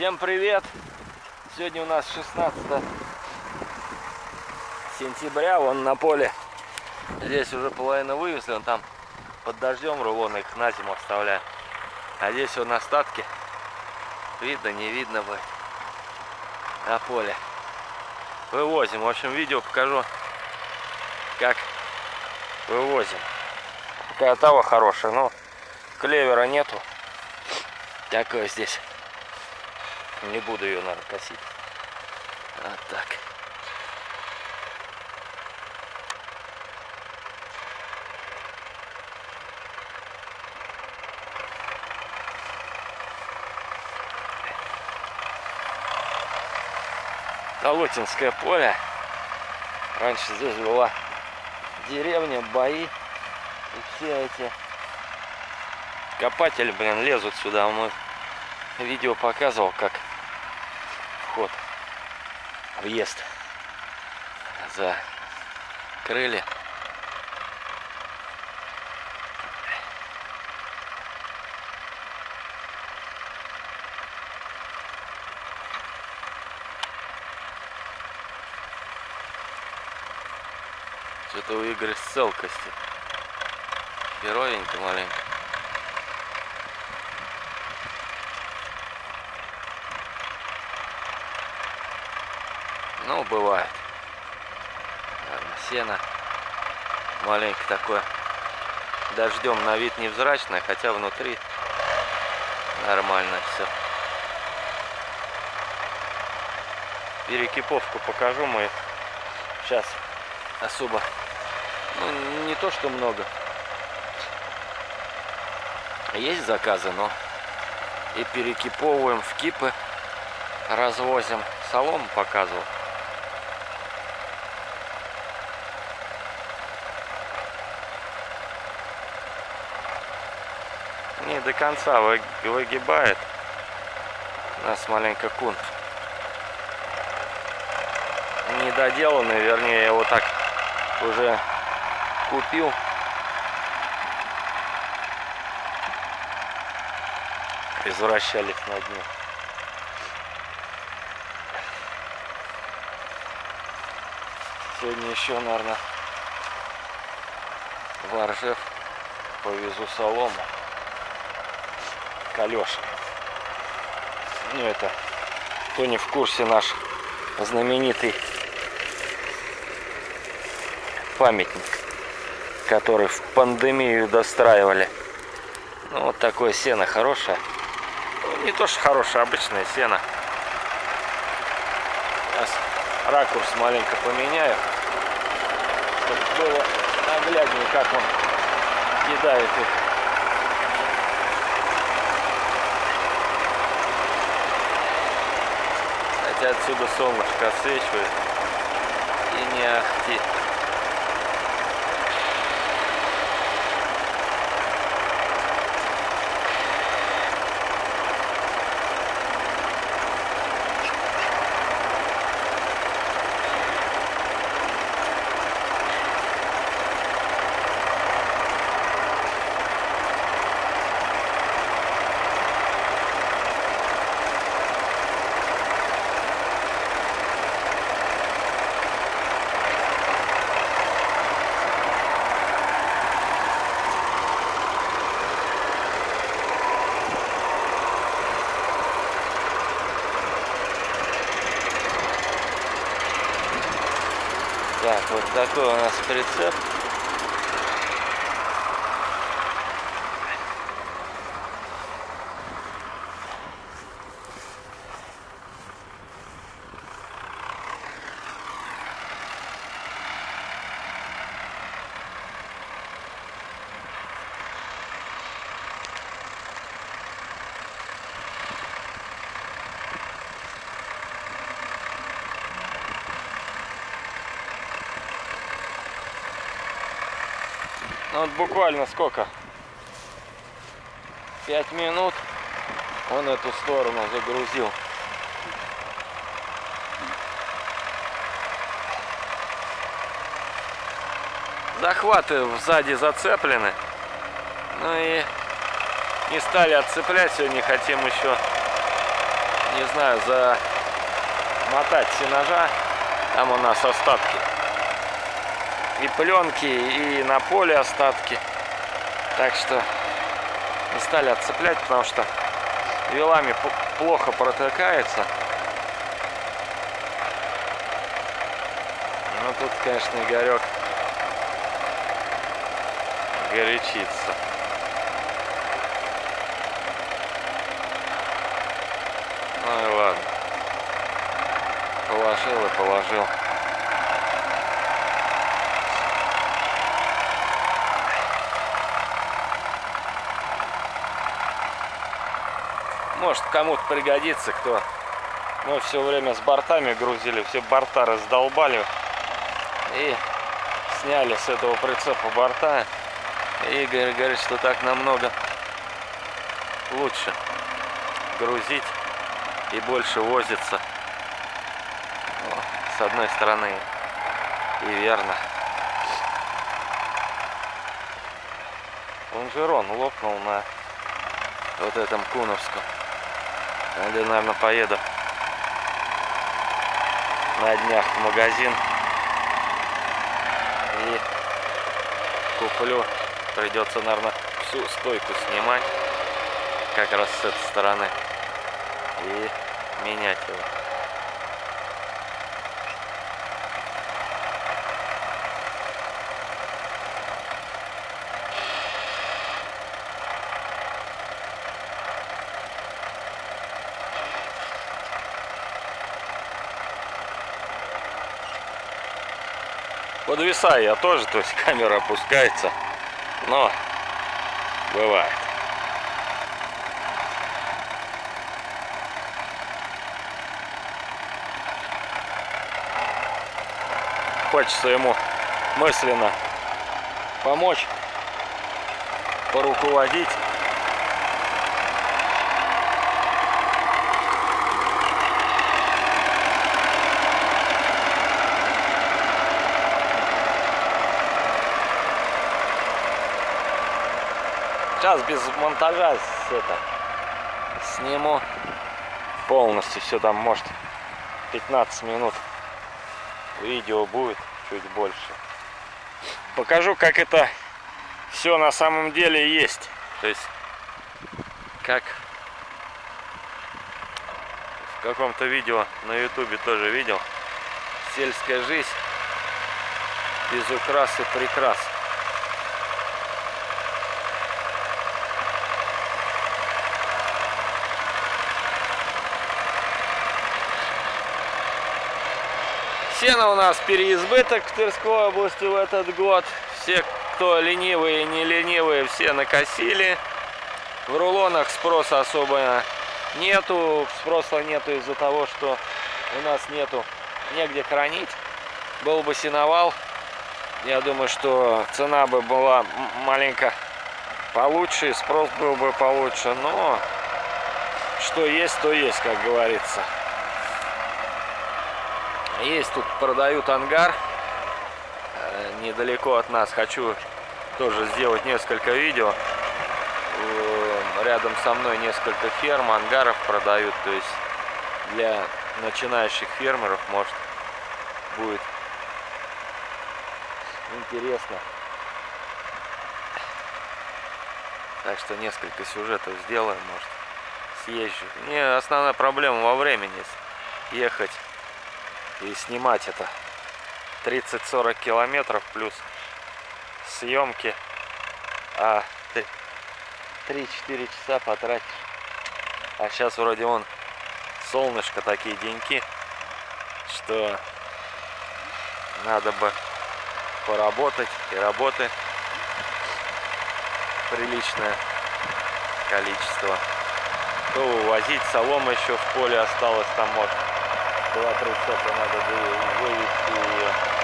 Всем привет! Сегодня у нас 16 сентября, вон на поле. Здесь уже половина вывезли, он там под дождем рулоны их на зиму оставляю. А здесь вон остатки. Видно, не видно бы на поле. Вывозим. В общем, видео покажу, как вывозим. Такая тава хорошая, но клевера нету. Такое здесь. Не буду ее, наверное, косить. Вот так. Толотинское поле. Раньше здесь была деревня, бои. И все эти копатели, блин, лезут сюда. Мы видео показывал, как въезд закрыли. Что-то у Игоря с целкости. Херовенько маленько. Ну, бывает. Ладно, сено маленько такое. Дождем на вид невзрачное, хотя внутри нормально все. Перекиповку покажу мы сейчас особо ну, не то что много есть заказы но и перекиповываем в кипы развозим солому показывал до конца выгибает. У нас маленько кун недоделанный вернее я его так уже купил. Извращались на дне сегодня еще наверное в Оржев повезу солому колеша ну это кто не в курсе наш знаменитый памятник, который в пандемию достраивали. Ну, вот такое сено хорошее. Ну, не то, что хорошее, обычное сено. Сейчас ракурс маленько поменяю, чтобы было нагляднее, как он кидает их. Хотя отсюда солнышко освечивает и не ахти. Так, вот такой у нас прицеп. Вот буквально сколько? Пять минут он эту сторону загрузил. Захваты сзади зацеплены. Ну и не стали отцеплять, сегодня хотим еще не знаю, замотать все ножа. Там у нас остатки. И пленки, и на поле остатки. Так что не стали отцеплять, потому что вилами плохо протыкается. Ну тут, конечно, Игорек горячится. Ну и ладно. Положил и положил. Может кому-то пригодится, кто мы все время с бортами грузили, все борта раздолбали и сняли с этого прицепа борта. И Игорь говорит, что так намного лучше грузить и больше возится. С одной стороны и верно. Лонжерон лопнул на вот этом Куновском. Я, наверное, поеду на днях в магазин и куплю. Придется, наверное, всю стойку снимать как раз с этой стороны и менять его. Подвисаю я тоже, то есть камера опускается, но бывает. Хочется ему мысленно помочь, поруководить. Сейчас без монтажа это сниму полностью все там может. 15 минут. Видео будет чуть больше. Покажу как это все на самом деле есть. То есть как в каком-то видео на ютубе тоже видел. Сельская жизнь без украс и Сена у нас переизбыток в Тверской области в этот год. Все, кто ленивые и не ленивые, все накосили. В рулонах спроса особо нету. Спроса нету из-за того, что у нас нету негде хранить. Был бы сеновал, я думаю, что цена бы была маленько получше, спрос был бы получше, но что есть, то есть, как говорится. Есть тут продают ангар э, недалеко от нас. Хочу тоже сделать несколько видео. Рядом со мной несколько ферм, ангаров продают. То есть для начинающих фермеров может будет интересно. Так что несколько сюжетов сделаем, может, съезжу. Не, основная проблема во времени ехать и снимать это. 30-40 километров плюс съемки. А 3-4 часа потратишь. А сейчас вроде он солнышко такие деньки что надо бы поработать и работы приличное количество. То увозить солома еще в поле осталось там может была прицепа, надо было вывести ее.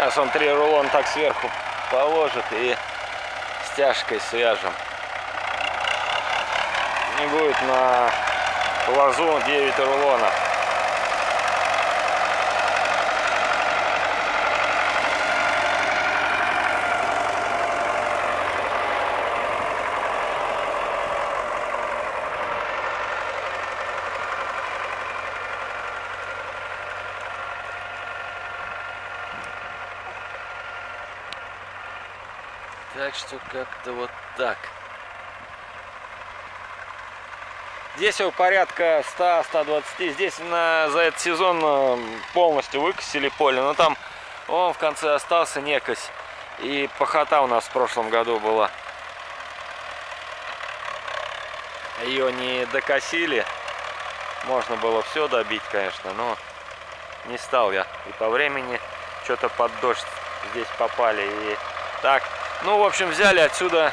Сейчас он три рулона так сверху положит и стяжкой свяжем. И будет на лазу 9 рулонов. Так что как-то вот так. Здесь его порядка 100-120. Здесь на, за этот сезон э, полностью выкосили поле. Но там он в конце остался некось. И похота у нас в прошлом году была. Ее не докосили. Можно было все добить, конечно, но не стал я. И по времени что-то под дождь здесь попали. И так ну, в общем, взяли отсюда,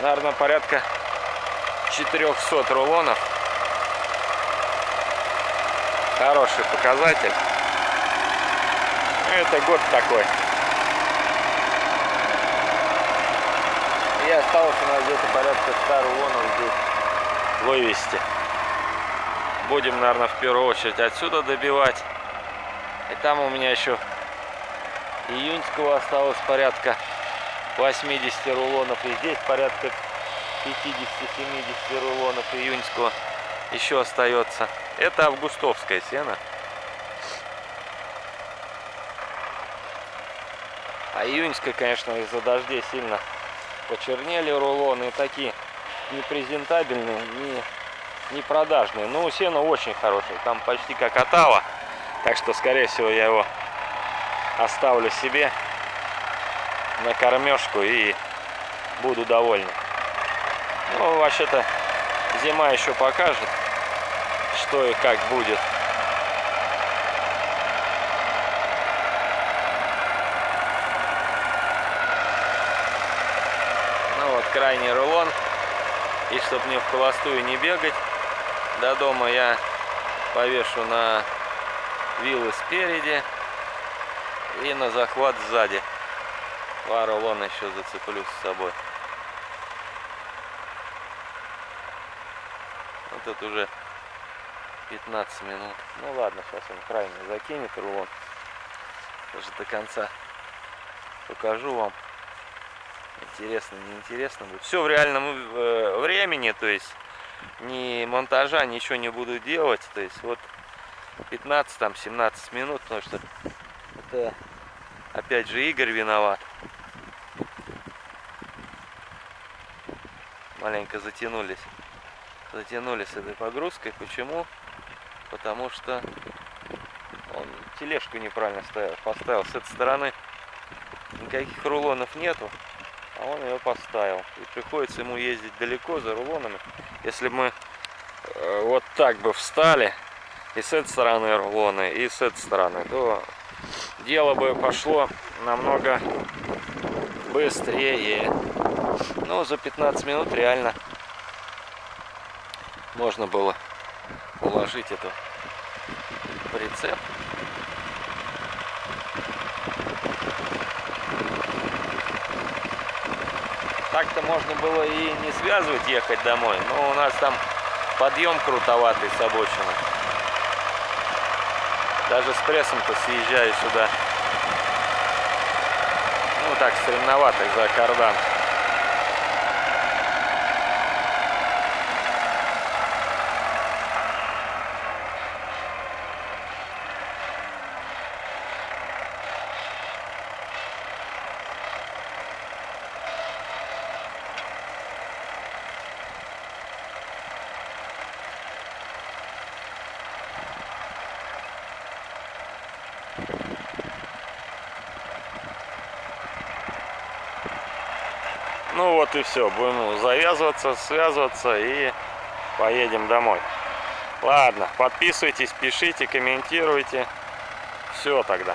наверное, порядка 400 рулонов. Хороший показатель. Это год такой. И осталось у нас где-то порядка 100 рулонов здесь вывести. Будем, наверное, в первую очередь отсюда добивать. И там у меня еще июньского осталось порядка 80 рулонов. И здесь порядка 50-70 рулонов июньского еще остается. Это августовская сена. А июньская, конечно, из-за дождей сильно почернели рулоны. И такие непрезентабельные, не, не продажные. Но сено очень хорошее. Там почти как отава. Так что, скорее всего, я его оставлю себе на кормежку и буду доволен. Ну, вообще-то зима еще покажет, что и как будет. Ну вот, крайний рулон. И чтобы мне в холостую не бегать до дома, я повешу на вилы спереди и на захват сзади. Пару вон еще зацеплю с собой. Вот это уже 15 минут. Ну ладно, сейчас он крайне закинет рулон. Даже до конца покажу вам. Интересно, неинтересно будет. Все в реальном э, времени, то есть ни монтажа, ничего не буду делать. То есть вот 15 там 17 минут, потому что это опять же Игорь виноват. Маленько затянулись. Затянулись этой погрузкой. Почему? Потому что он тележку неправильно ставил, поставил с этой стороны. Никаких рулонов нету, а он ее поставил. И приходится ему ездить далеко за рулонами. Если бы мы э, вот так бы встали, и с этой стороны рулоны, и с этой стороны, то дело бы пошло намного быстрее. Ну, за 15 минут реально можно было уложить эту прицеп. Так-то можно было и не связывать, ехать домой, но у нас там подъем крутоватый с обочины. Даже с прессом-то съезжаю сюда. Ну так, стремновато за кардан. Ну вот и все. Будем завязываться, связываться и поедем домой. Ладно, подписывайтесь, пишите, комментируйте. Все тогда.